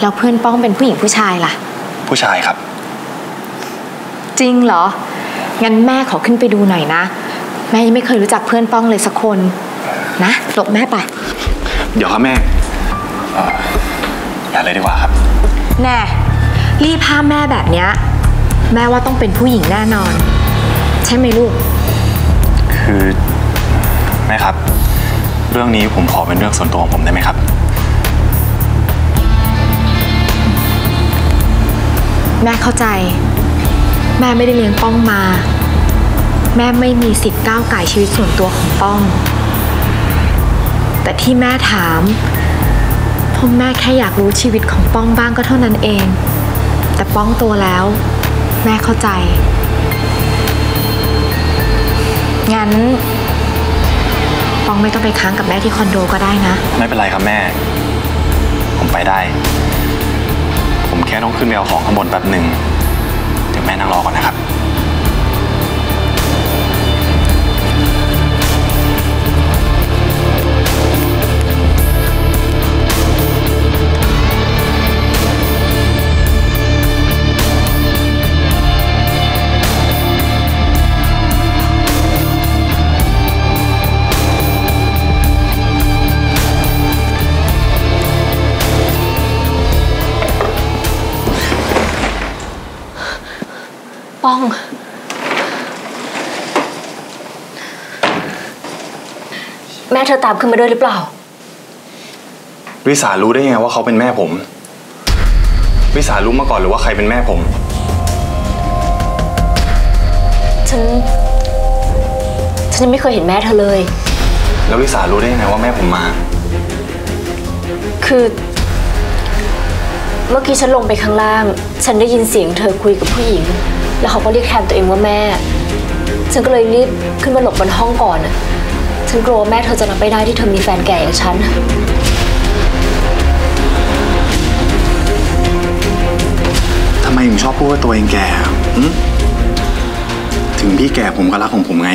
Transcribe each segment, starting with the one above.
แล้วเพื่อนป้องเป็นผู้หญิงผู้ชายล่ะ ผู้ชายครับ จริงเหรอ งั้นแม่ขอขึ้นไปดูหน่อยนะ แม่ยังไม่เคยรู้จักเพื่อนป้องเลยสักคนนะหลบแม่ไป เดี๋ยวครับแม่เอ่ออย่าเลยดีกว่าครับ แน่ รีบห้ามแม่แบบเนี้ย แม่ว่าต้องเป็นผู้หญิงแน่นอน ใช่ไหมลูก คือแม่ครับ เรื่องนี้ผมขอเป็นเรื่องส่วนตัวของผมได้ไหมครับ แม่เข้าใจ แม่ไม่ได้เลี้ยงป้องมา แม่ไม่มีสิทธิ์ก้าวไก่ชีวิตส่วนตัวของป้อง แต่ที่แม่ถามเพราะแม่แค่อยากรู้ชีวิตของป้องบ้างก็เท่านั้นเอง แต่ป้องโตแล้ว แม่เข้าใจ งั้น ป้องไม่ต้องไปค้างกับแม่ที่คอนโดก็ได้นะ ไม่เป็นไรครับแม่ ผมไปได้ แค่ต้องขึ้นไปเอาของข้างบนแป๊บหนึ่งเดี๋ยวแม่นั่งรอก่อนนะครับ ป้อง แม่เธอตามขึ้นมาด้วยหรือเปล่า วิสารู้ได้ยังไงว่าเขาเป็นแม่ผม วิสารู้มาก่อนหรือว่าใครเป็นแม่ผม ฉัน ฉันยังไม่เคยเห็นแม่เธอเลย แล้ววิสารู้ได้ยังไงว่าแม่ผมมา คือเมื่อกี้ฉันลงไปข้างล่าง ฉันได้ยินเสียงเธอคุยกับผู้หญิง แล้วเขาก็เรียกแทนตัวเองว่าแม่ ฉันก็เลยรีบขึ้นมาหลบบนห้องก่อนน่ะฉันกลัวว่าแม่เธอจะรับไม่ได้ที่เธอมีแฟนแก่อย่างฉันทำไมถึงชอบพูดว่าตัวเองแก่อะหึถึงพี่แก่ผมก็รักของผมไง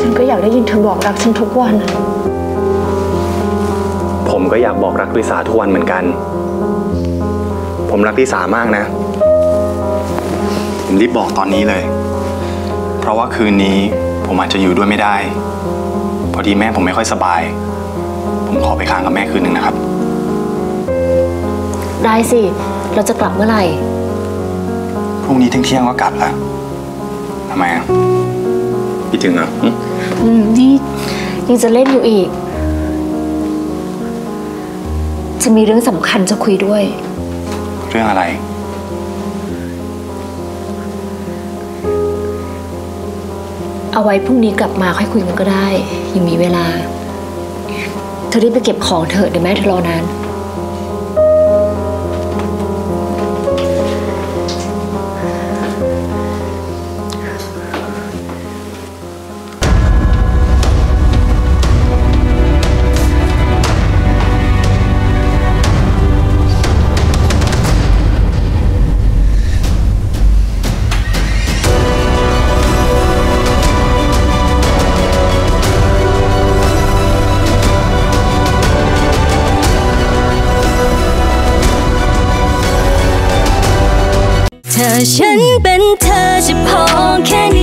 ฉันก็อยากได้ยินเธอบอกรักฉันทุกวันอะ ผมก็อยากบอกรักลิสาทุกวันเหมือนกัน ผมรักลิสามากนะ ผมรีบบอกตอนนี้เลย เพราะว่าคืนนี้ผมอาจจะอยู่ด้วยไม่ได้ พอดีแม่ผมไม่ค่อยสบาย ผมขอไปค้างกับแม่คืนหนึ่งนะครับ ได้สิ เราจะกลับเมื่อไหร่ พรุ่งนี้เที่ยงๆก็กลับละทำไมอะคิดถึงเหรอหึอืมนี่ยังจะเล่นอยู่อีก จะมีเรื่องสำคัญจะคุยด้วย เรื่องอะไร เอาไว้พรุ่งนี้กลับมาค่อยคุยกันก็ได้ ยังมีเวลา เธอรีบไปเก็บของเถอะเดี๋ยวแม่เธอรอนาน ฉันเป็นเธอจะพอแค่